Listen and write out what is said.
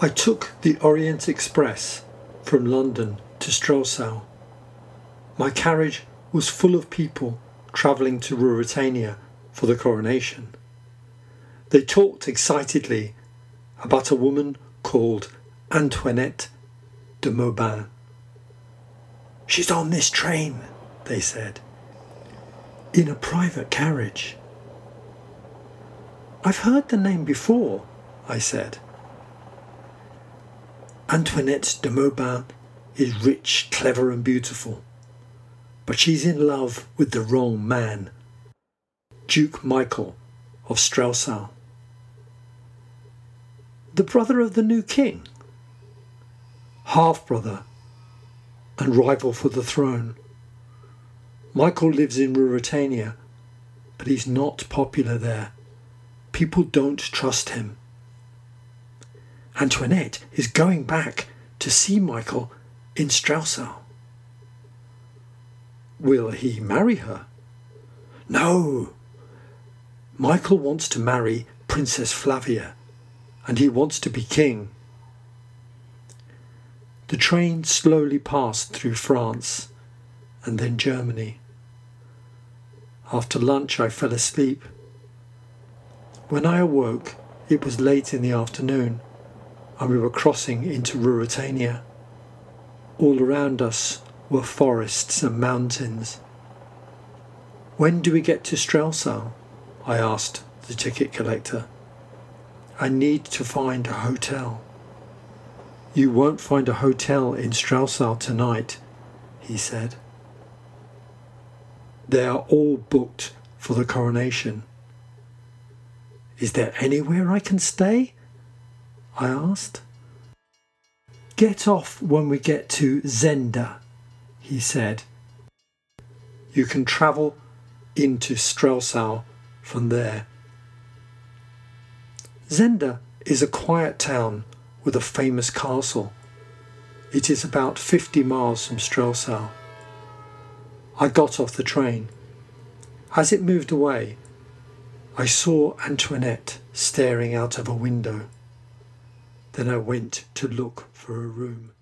I took the Orient Express from London to Strelsau. My carriage was full of people travelling to Ruritania for the coronation. They talked excitedly about a woman called Antoinette du Mauban. She's on this train, they said, in a private carriage. I've heard the name before, I said. Antoinette du Mauban is rich, clever, and beautiful, but she's in love with the wrong man, Duke Michael of Strelsau, the brother of the new king, half brother, and rival for the throne. Michael lives in Ruritania, but he's not popular there. People don't trust him. Antoinette is going back to see Michael in Strelsau. Will he marry her? No. Michael wants to marry Princess Flavia, and he wants to be king. The train slowly passed through France and then Germany. After lunch, I fell asleep. When I awoke, it was late in the afternoon and we were crossing into Ruritania. All around us were forests and mountains. When do we get to Strelsau? I asked the ticket collector. I need to find a hotel. You won't find a hotel in Strelsau tonight, he said. They are all booked for the coronation. Is there anywhere I can stay? I asked. Get off when we get to Zenda, he said. You can travel into Strelsau from there. Zenda is a quiet town with a famous castle. It is about 50 miles from Strelsau. I got off the train. As it moved away, I saw Antoinette staring out of a window. Then I went to look for a room.